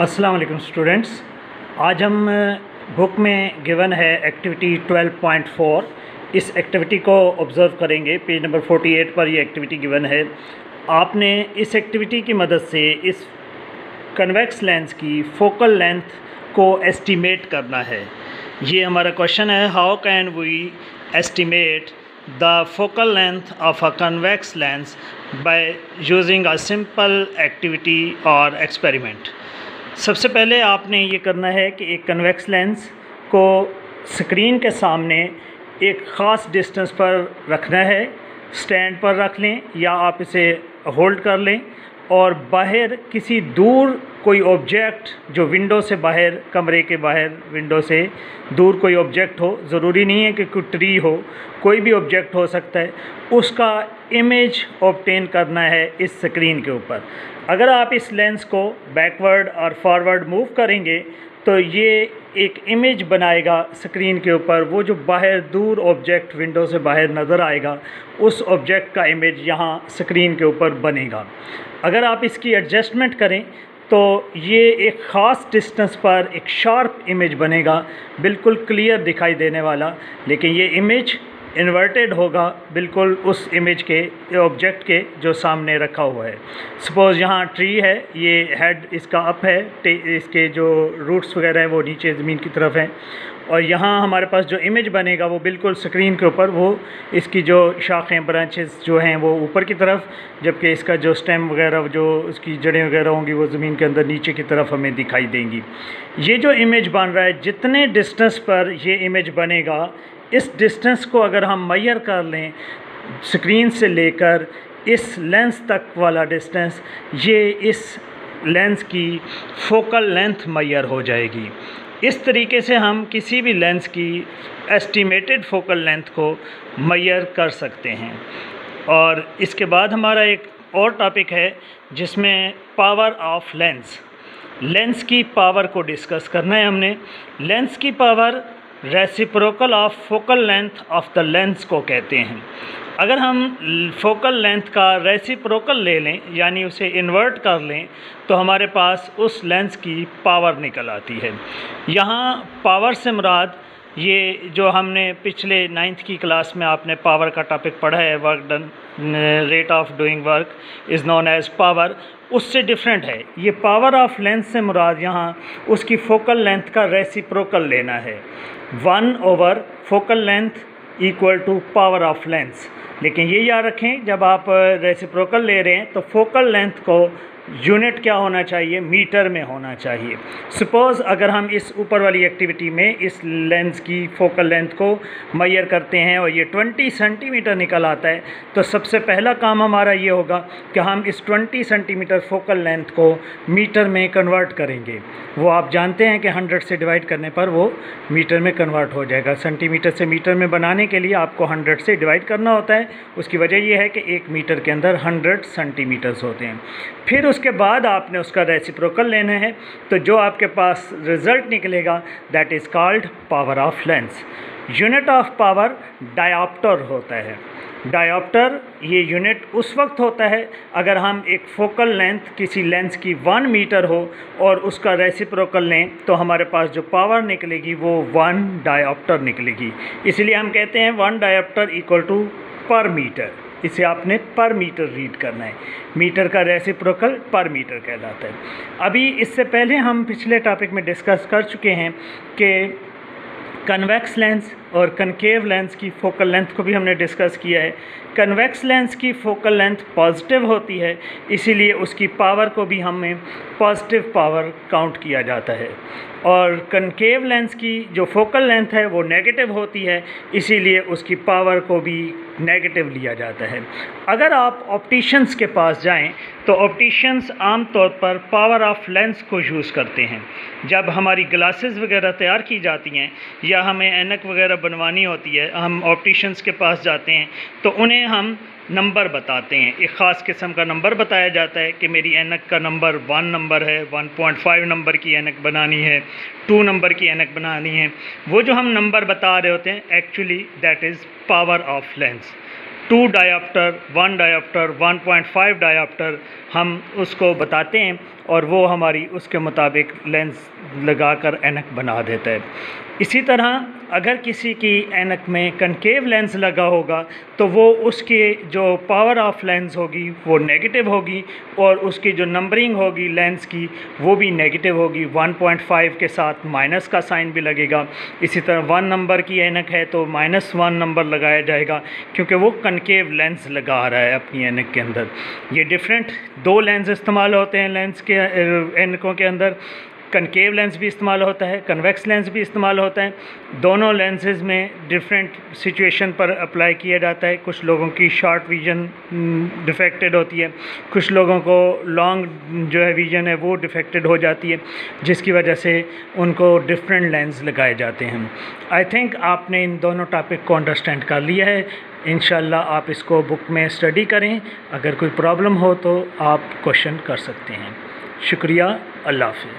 अस्सलाम वालेकुम स्टूडेंट्स। आज हम बुक में गिवन है एक्टिविटी 12.4 इस एक्टिविटी को ऑब्ज़र्व करेंगे। पेज नंबर 48 पर ये एक्टिविटी गिवन है। आपने इस एक्टिविटी की मदद से इस कन्वेक्स लेंस की फोकल लेंथ को एस्टीमेट करना है। ये हमारा क्वेश्चन है how can we estimate the focal length of a convex lens by using a simple activity और एक्सपेरिमेंट सबसे पहले आपने ये करना है कि एक कन्वेक्स लेंस को स्क्रीन के सामने एक ख़ास डिस्टेंस पर रखना है। स्टैंड पर रख लें या आप इसे होल्ड कर लें। और बाहर किसी दूर कोई ऑब्जेक्ट जो विंडो से बाहर, कमरे के बाहर विंडो से दूर कोई ऑब्जेक्ट हो, ज़रूरी नहीं है कि कोई ट्री हो, कोई भी ऑब्जेक्ट हो सकता है, उसका इमेज ऑप्टेन करना है इस स्क्रीन के ऊपर। अगर आप इस लेंस को बैकवर्ड और फॉरवर्ड मूव करेंगे तो ये एक इमेज बनाएगा स्क्रीन के ऊपर। वो जो बाहर दूर ऑब्जेक्ट विंडो से बाहर नज़र आएगा, उस ऑब्जेक्ट का इमेज यहाँ स्क्रीन के ऊपर बनेगा। अगर आप इसकी एडजस्टमेंट करें तो ये एक ख़ास डिस्टेंस पर एक शार्प इमेज बनेगा। बिल्कुल क्लियर दिखाई देने वाला, लेकिन ये इमेज इन्वर्टेड होगा बिल्कुल उस इमेज के ऑब्जेक्ट के जो सामने रखा हुआ है। सपोज़ यहाँ ट्री है, ये हेड इसका अप है इसके जो रूट्स वगैरह हैं वो नीचे ज़मीन की तरफ़ हैं। और यहाँ हमारे पास जो इमेज बनेगा वो बिल्कुल स्क्रीन के ऊपर, वो इसकी जो शाखें ब्रांचेस जो हैं वो ऊपर की तरफ़, जबकि इसका जो स्टेम वगैरह, जो उसकी जड़ें वगैरह होंगी वो ज़मीन के अंदर नीचे की तरफ़ हमें दिखाई देंगी। ये जो इमेज बन रहा है, जितने डिस्टेंस पर ये इमेज बनेगा इस डिस्टेंस को अगर हम मैयर कर लें, स्क्रीन से लेकर इस लेंस तक वाला डिस्टेंस, ये इस लेंस की फोकल लेंथ मैयर हो जाएगी। इस तरीके से हम किसी भी लेंस की एस्टिमेटेड फोकल लेंथ को मैयर कर सकते हैं। और इसके बाद हमारा एक और टॉपिक है, जिसमें पावर ऑफ़ लेंस। लेंस की पावर को डिस्कस करना है हमने। लेंस की power reciprocal of focal length of the lens को कहते हैं। अगर हम फोकल लेंथ का रेसिप्रोकल ले लें, यानी उसे इन्वर्ट कर लें तो हमारे पास उस लेंस की पावर निकल आती है। यहाँ पावर से मुराद ये जो हमने पिछले नाइन्थ की क्लास में आपने पावर का टॉपिक पढ़ा है work done rate of doing work is known as power उससे डिफरेंट है। ये पावर ऑफ़ लेंथ से मुराद यहाँ उसकी फोकल लेंथ का रेसिप्रोकल लेना है। One over focal length equal to power of lens लेकिन ये याद रखें, जब आप रेसिप्रोकल ले रहे हैं तो फोकल लेंथ को यूनिट क्या होना चाहिए? मीटर में होना चाहिए। सपोज़ अगर हम इस ऊपर वाली एक्टिविटी में इस लेंस की फोकल लेंथ को मैयर करते हैं और ये 20 सेंटीमीटर निकल आता है तो सबसे पहला काम हमारा ये होगा कि हम इस 20 सेंटीमीटर फोकल लेंथ को मीटर में कन्वर्ट करेंगे। वो आप जानते हैं कि 100 से डिवाइड करने पर वो मीटर में कन्वर्ट हो जाएगा। सेंटीमीटर से मीटर में बनाने के लिए आपको 100 से डिवाइड करना होता है। उसकी वजह यह है कि एक मीटर के अंदर 100 सेंटीमीटर्स होते हैं। फिर उसके बाद आपने उसका रेसिप्रोकल लेना है। तो जो आपके पास रिज़ल्ट निकलेगा that is called power of lens unit of power dioptre होता है। डायोप्टर ये यूनिट उस वक्त होता है अगर हम एक फोकल लेंथ किसी लेंस की वन मीटर हो और उसका रेसिप्रोकल लें तो हमारे पास जो पावर निकलेगी, वो वन डायोप्टर निकलेगी। इसलिए हम कहते हैं one dioptre equal to per metre इसे आपने पर मीटर रीड करना है। मीटर का रेसिप्रोकल पर मीटर कहलाता है। अभी इससे पहले हम पिछले टॉपिक में डिस्कस कर चुके हैं कि कन्वेक्स लेंस और कनकेव लेंस की फोकल लेंथ को भी हमने डिस्कस किया है। कन्वेक्स लेंस की फोकल लेंथ पॉजिटिव होती है, इसीलिए उसकी पावर को भी हमें पॉजिटिव पावर काउंट किया जाता है। और कनकेव लेंस की जो फोकल लेंथ है, वो नेगेटिव होती है, इसीलिए उसकी पावर को भी नेगेटिव लिया जाता है। अगर आप ऑप्टिशंस के पास जाएँ तो ऑप्टिशंस आम तौर पर पावर ऑफ़ लेंस को यूज़ करते हैं। जब हमारी ग्लासेस वगैरह तैयार की जाती हैं, या हमें एनक वगैरह बनवानी होती है, हम ऑप्टिशंस के पास जाते हैं तो उन्हें हम नंबर बताते हैं। एक ख़ास किस्म का नंबर बताया जाता है कि मेरी एनक का नंबर वन नंबर है वन पॉइंट फाइव नंबर की एनक बनानी है टू नंबर की एनक बनानी है। वो जो हम नंबर बता रहे होते हैं actually that is power of lens two dioptre one dioptre one point five dioptre हम उसको बताते हैं और वो हमारी उसके मुताबिक लेंस लगाकर एनक बना देता है। इसी तरह अगर किसी की एनक में कनकेव लेंस लगा होगा तो वो उसके जो पावर ऑफ़ लेंस होगी, वो नेगेटिव होगी और उसकी जो नंबरिंग होगी लेंस की, वो भी नेगेटिव होगी। 1.5 के साथ माइनस का साइन भी लगेगा। इसी तरह वन नंबर की एनक है तो माइनस वन नंबर लगाया जाएगा, क्योंकि वो कनकेव लेंस लगा रहा है अपनी एनक के अंदर। ये डिफरेंट दो लेंस इस्तेमाल होते हैं लेंस के एनकों के अंदर। कनकेव लेंस भी इस्तेमाल होता है कन्वेक्स लेंस भी इस्तेमाल होता है। दोनों लेंसेज में डिफरेंट सिचुएशन पर अप्लाई किया जाता है। कुछ लोगों की शॉर्ट विजन डिफेक्टेड होती है। कुछ लोगों को लॉन्ग जो है विजन है वो डिफेक्टेड हो जाती है, जिसकी वजह से उनको डिफरेंट लेंस लगाए जाते हैं। आई थिंक आपने इन दोनों टॉपिक को अंडरस्टैंड कर लिया है। इन आप इसको बुक में स्टडी करें। अगर कोई प्रॉब्लम हो तो आप क्वेश्चन कर सकते हैं। शुक्रिया। अल्लाह हाफिज़।